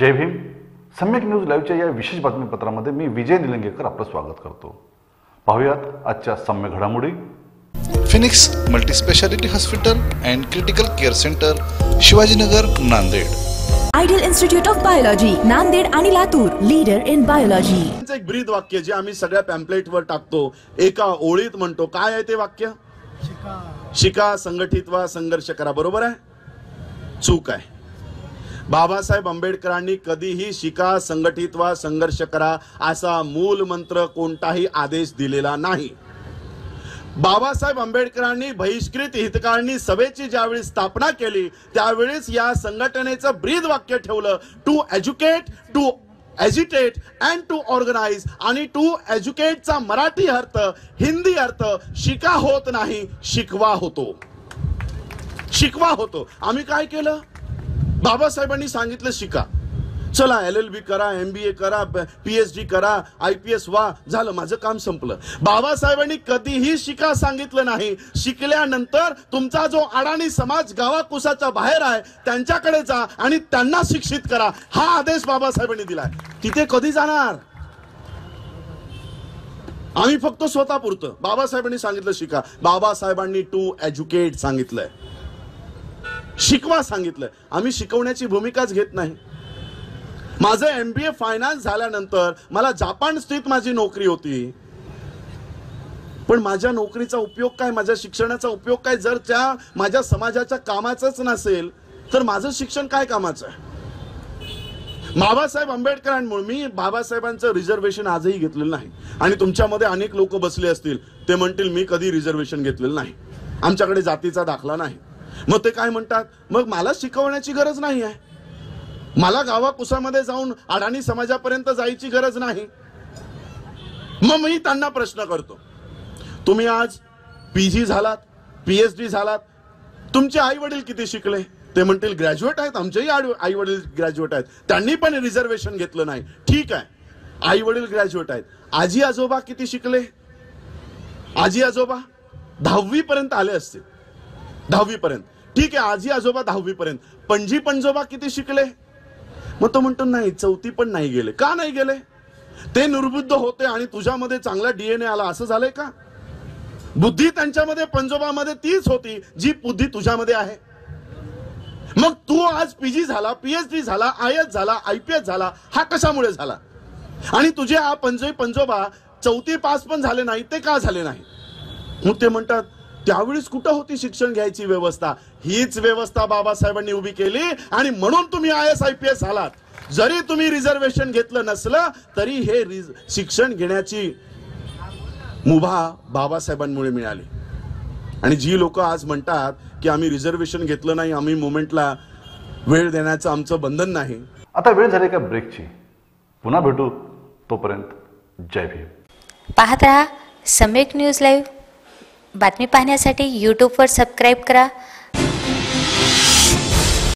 जय भीम. सम्यक न्यूज लाईव्हच्या या विशेष बातमीपत्रामध्ये मी विजय निलंगेकर आपलं स्वागत करतो. पाहूयात आजच्या सम्य घडामोडी. Phoenix multispeciality hospital and critical care centre Shivajinagar Nanded. Ideal institute of biology Nanded आणि लातूर लीडर इन बायोलॉजी. एक ब्रीद वाक्य जे आम्ही सगळ्या पॅम्पलेटवर टाकतो एका ओळीत म्हणतो काय आहे ते वाक्य? शिका संघटित व्हा संघर्ष करा बरोबर आहे? चूक आहे. बाबासाहेब आंबेडकरांनी कधीही शिका संघटित वा संघर्ष करा असा मूल मंत्र कोणताही आदेश दिलेला नाही. बाबासाहेब आंबेडकरांनी बहिष्कृत हितकारणी सभेची ज्यावेळी स्थापना केली त्यावेळेस या संघटनेचं ब्रीद वाक्य ठेवलं to educate to agitate and to organise आणि टू एज्युकेटचा मराठी अर्थ हिंदी अर्थ शिका होत नाही शिकवा होतो. शिकवा होतो. आम्ही काय केलं? बाबासाहेबांनी सांगितलं शिका. चला एल एल बी करा एम बी ए करा पी एच डी करा आय पी एस वा झालं माझं काम संपलं. बाबासाहेबांनी कधीही शिका सांगितलं नाही. शिकल्यानंतर तुमचा जो अडाणी समाज गावाकुसाच्या बाहेर आहे त्यांच्याकडे जा आणि त्यांना शिक्षित करा. हा आदेश बाबासाहेबांनी दिलाय. तिथे कधी जाणार? आम्ही फक्त स्वतः पुरतं बाबासाहेबांनी सांगितलं शिका. बाबासाहेबांनी टू एज्युकेट सांगितलंय. शिकवा सांगितलंय आम्ही शिकवण्याची भूमिकाच घेत नाही. माझं एम बी ए फायनान्स झाल्यानंतर मला जापान स्थित माझी नोकरी होती. पण माझ्या नोकरीचा उपयोग काय माझ्या शिक्षणाचा उपयोग काय जर त्या माझ्या समाजाच्या कामाचंच नसेल तर माझं शिक्षण काय कामाचं आहे? बाबासाहेब आंबेडकरांमुळे मी बाबासाहेबांचं रिझर्वेशन आजही घेतलेलं नाही. आणि तुमच्यामध्ये अनेक लोक बसले असतील ते म्हणतील मी कधी रिझर्वेशन घेतलेलं नाही. आमच्याकडे जातीचा दाखला नाही. मग ते काय म्हणतात? मग मला शिकवण्याची गरज नाही आहे. मला गावाकुसामध्ये जाऊन अडाणी समाजापर्यंत जायची गरज नाही. मग मी त्यांना प्रश्न करतो. तुम्ही आज पीजी झालात पीएचडी झालात. तुमचे आई वडील किती शिकले? ते म्हणतील ग्रॅज्युएट आहेत आमचेही आई वडील ग्रॅज्युएट आहेत. त्यांनी पण रिझर्वेशन घेतलं नाही. ठीक आहे. आई वडील ग्रॅज्युएट आहेत. आजी आजोबा किती शिकले? आजी आजोबा दहावी पर्यंत आले असतील. दहावी पर्यंत ठीक आहे आजी आजोबा दहावी पर्यंत पणजी पणजोबा किती शिकले? मग तो म्हणतो नाही चौथी पण नाही गेले. का नाही गेले? ते निर्बुद्ध होते आणि तुझ्यामध्ये चांगला डीएनए आला. असं झालंय का? बुद्धी त्यांच्यामध्ये पंजोबामध्ये तीच होती जी बुद्धी तुझ्यामध्ये आहे. मग तू आज पीजी झाला पीएचडी झाला आय एस झाला आयपीएस झाला हा कशामुळे झाला? आणि तुझे हा पंजोई पंजोबा चौथी पास पण झाले नाही ते का झाले नाही? मग ते म्हणतात त्यावेळेस कुठं होती शिक्षण घ्यायची व्यवस्था? हीच व्यवस्था बाबासाहेबांनी उभी केली आणि म्हणून तुम्ही I S I P S झालात जरी तुम्ही रिझर्वेशन घेतलं नसलं तरी हे शिक्षण घेण्याची मुभा बाबासाहेबांमुळे मिळाली. आणि जी लोक आज म्हणतात की आम्ही रिझर्वेशन घेतलं नाही आम्ही मुवमेंटला वेळ देण्याचं आमचं बंधन नाही. आता वेळ झाली का ब्रेकची? पुन्हा भेटू तोपर्यंत. जय भीम. पाहत रहा सम्यक न्यूज लाईव्ह. बातमी पाहण्यासाठी यूट्यूबवर सबस्क्राईब करा.